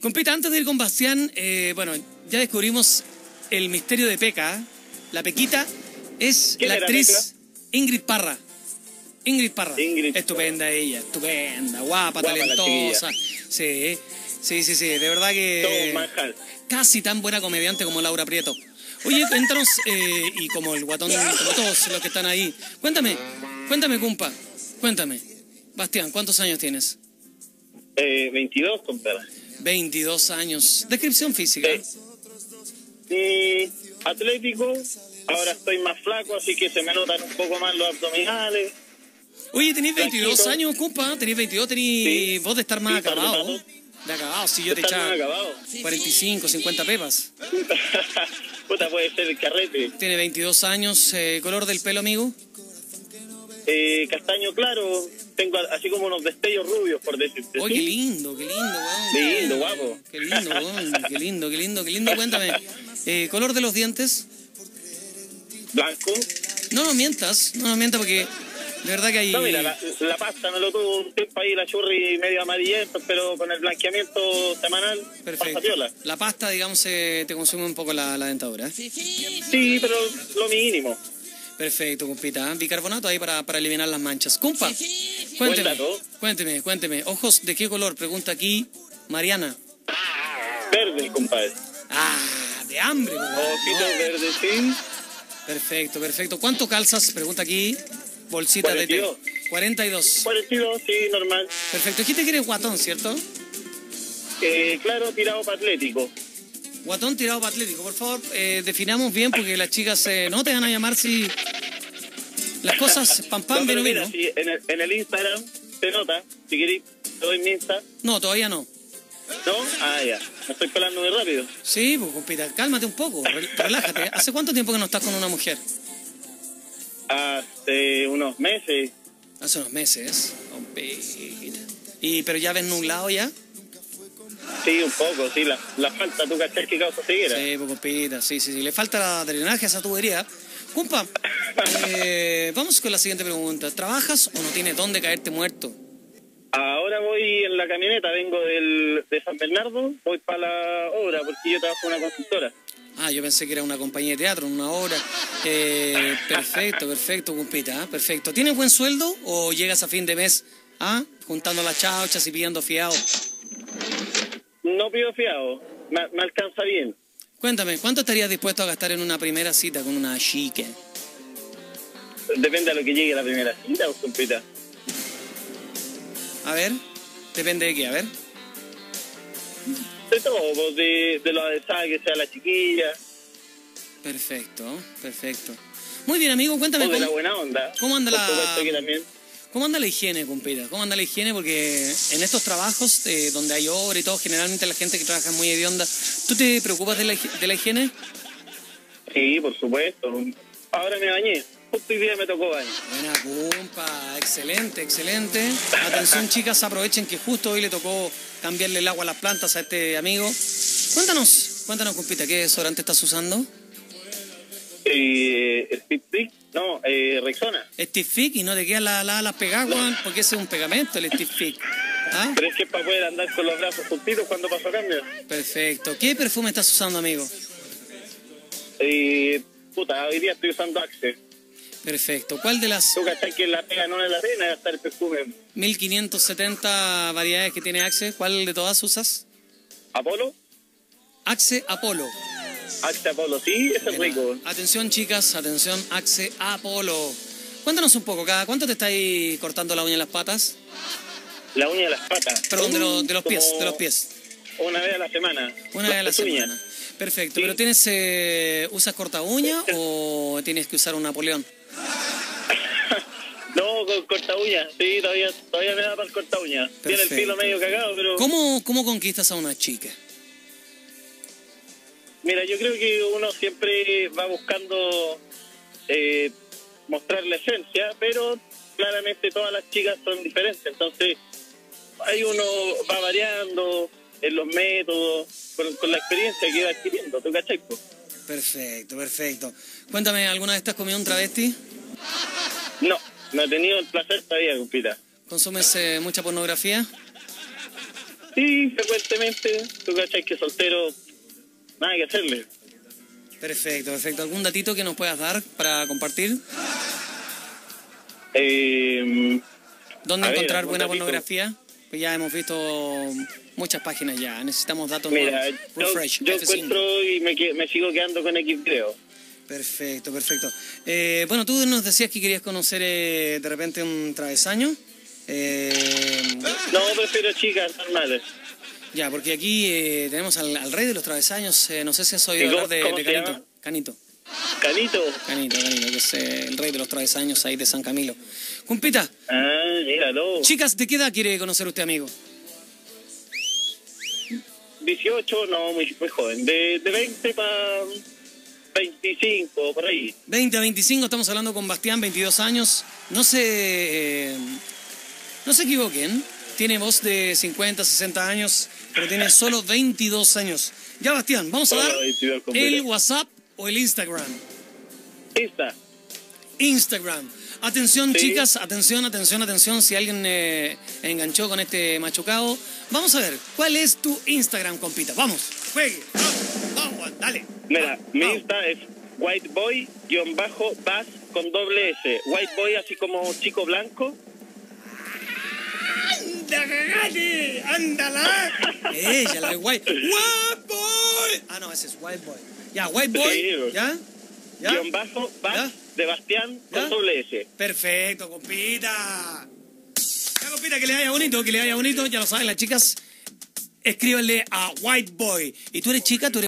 Compita, antes de ir con Bastián, eh, bueno, ya descubrimos el misterio de Peca. La Pequita es ¿Quién la actriz Ingrid Parra. Ingrid Parra. Ingrid estupenda ella, estupenda, guapa, talentosa. Sí, sí, sí, sí, de verdad que casi tan buena comediante como Laura Prieto. Oye, cuéntanos, eh, y como el guatón, como todos los que están ahí, cuéntame, cuéntame, cumpa, cuéntame. Bastián, ¿cuántos años tienes? Eh, 22, compadre. 22 años. Descripción física. Sí. Mm, atlético, ahora estoy más flaco, así que se me notan un poco más los abdominales. Oye, tenéis 22 Blanquito. años, compa. Tenéis 22, tenéis Sí. vos de estar más Sí, acabado. De acabado, si yo te echaba acabado. 45, 50 pepas. Puta, puede ser el carrete. Tiene 22 años. eh, ¿Color del pelo, amigo? Eh, castaño claro, tengo así como unos destellos rubios, por decirte. Oye, qué ¿sí? lindo, qué lindo, weón. Lindo, guapo. Qué lindo, weón. Qué lindo, qué lindo, qué lindo. Cuéntame. eh, ¿Color de los dientes? Blanco. No nos mientas, no nos mientas porque de verdad que hay... No, mira, la, la pasta me lo tuvo un tiempo ahí, la churri medio amarillento, pero con el blanqueamiento semanal, Perfecto. La pasta, digamos, eh, te consume un poco la, la dentadura. ¿eh? Sí, pero lo mínimo. Perfecto, compita. Bicarbonato ahí para, para eliminar las manchas. Compa, cuénteme, cuénteme, cuénteme. ¿Ojos de qué color? Pregunta aquí Mariana. Verde, compadre. Ah, de hambre. Ojitos No. verdes, sí. Perfecto, perfecto. ¿Cuánto calzas? Pregunta aquí. Bolsita de té. 42. 42. 42, sí, normal. Perfecto. Dijiste que eres guatón, ¿cierto? Eh, claro, tirado para atlético. Guatón tirado para atlético. Por favor, eh, definamos bien porque las chicas eh, no te van a llamar si las cosas pam pam No, pero vino mira, vino. si en, el, en el Instagram se nota, si queréis, te doy mi Insta. No, todavía no. ¿No? Ah, ya. Me estoy pelando muy rápido. Sí, pues compita, cálmate un poco, rel- relájate. ¿Hace cuánto tiempo que no estás con una mujer? Hace unos meses. Hace unos meses. Compita. Y pero ya ves nublado ya. Sí, un poco, sí. La, la falta, tú cachás que causa ceguera. Sí, pues compita, sí, sí, sí. Le falta drenaje a esa tubería. Cumpa, eh, vamos con la siguiente pregunta. ¿Trabajas o no tienes dónde caerte muerto? Ahora voy en la camioneta, vengo del, de San Bernardo, voy para la obra porque yo trabajo en una constructora. Ah, yo pensé que era una compañía de teatro, una hora. Eh, perfecto, perfecto, compita, ¿ah? perfecto. ¿Tienes buen sueldo o llegas a fin de mes ah, juntando las chauchas y pidiendo fiado? No pido fiado, me, me alcanza bien. Cuéntame, ¿cuánto estarías dispuesto a gastar en una primera cita con una chica? Depende de lo que llegue la primera cita, compita. A ver, depende de qué, a ver. De todo, de, de lo que sea la chiquilla, Perfecto, perfecto. Muy bien, amigo, cuéntame o de la cómo, buena onda. cómo anda Por la-. Cómo anda la higiene, compita. ¿Cómo anda la higiene? Porque en estos trabajos eh, donde hay obra y todo, generalmente la gente que trabaja es muy hedionda. ¿Tú te preocupas de la, de la higiene? Sí, por supuesto. Ahora me bañé. Justo hoy día me tocó baño. Buena cumpa, excelente, excelente. Atención chicas, aprovechen que justo hoy le tocó cambiarle el agua a las plantas a este amigo. Cuéntanos, cuéntanos, compita, ¿qué desodorante estás usando? Eh, Steve Dick, no, eh, Rexona. Steve Fick y no te quedan las la, las pegadas, weón, porque ese es un pegamento, el Steve Fick. ¿Ah? Pero es que es para poder andar con los brazos juntitos cuando paso cambio. Perfecto. ¿Qué perfume estás usando, amigo? Eh, puta, hoy día estoy usando Axe. Perfecto. ¿Cuál de las Tú cachai que la pega no es la pena gastar el perfume. 1570 variedades que tiene Axe, cuál de todas usas? Apolo, Axe Apolo. Axe Apolo, sí, ese es rico. Atención, chicas, atención, Axe Apolo. Cuéntanos un poco, ¿cada cuánto te estáis cortando la uña en las patas? La uña de las patas. Perdón, de, los- de los pies, de los pies. Una vez a la semana. Una vez a la uñas. semana. Perfecto, Sí. pero tienes, eh, ¿usas corta uña o tienes que usar un Napoleón? No, con corta uña. Sí, todavía, todavía me da para el corta uña. Tiene el filo medio cagado, pero... ¿Cómo, ¿Cómo conquistas a una chica? Mira, yo creo que uno siempre va buscando eh, mostrar la esencia, pero claramente todas las chicas son diferentes. Entonces, ahí uno va variando en los métodos, con, con la experiencia que va adquiriendo. ¿Tú cachai? Perfecto, perfecto. Cuéntame, ¿alguna vez te has comido un travesti? No, no he tenido el placer todavía, compita. ¿Consumes eh, mucha pornografía? Sí, frecuentemente. Tú cachai que soltero, nada que hacerle. Perfecto, perfecto. ¿Algún datito que nos puedas dar para compartir? Eh, ¿Dónde ver, encontrar buena datito. pornografía? Pues ya hemos visto muchas páginas ya. Necesitamos datos mira, nuevos. yo, Refresh. yo F5. encuentro y me, me sigo quedando con X video. Perfecto, perfecto. Eh, bueno, tú nos decías que querías conocer eh, de repente un travesaño. Eh, No, prefiero chicas normales. Ya, porque aquí eh, tenemos al, al rey de los travesaños. eh, no sé si has ¿Y oído hablar de, Canito. llama? Canito. Canito. Canito, Canito, que es eh, el rey de los travesaños ahí de San Camilo. Cumpita, Ah, míralo. chicas, ¿de qué edad quiere conocer usted, amigo? 18, no, muy, muy joven. De, de 20 para 25, por ahí. 20 a 25, estamos hablando con Bastián, 22 años. No se, eh, no se equivoquen, tiene voz de 50, 60 años, pero tiene solo 22 años. Ya, Bastián, vamos a dar 22 completo. el WhatsApp o el Instagram. Esta. Instagram. Atención, Sí. chicas, atención, atención, atención. Si alguien eh, enganchó con este machucado, vamos a ver, ¿cuál es tu Instagram, compita? Vamos, juegue, vamos, vamos, dale. Mira, mi. Insta es whiteboy-bass con doble S. Whiteboy así como chico blanco. ¡Anda, cagate! ¡Ándala! Ella, la de White. ¡White Boy! Ah, no, ese es White Boy. Ya, White Boy. Sí. ¿Ya? ¿Ya? Guión bajo, ¿Ya? de Bastián con ¿Ya? doble S. Perfecto, compita. Ya, compita, que le vaya bonito, que le vaya bonito. Ya lo saben las chicas. Escríbanle a White Boy. ¿Y tú eres chica? ¿Tú eres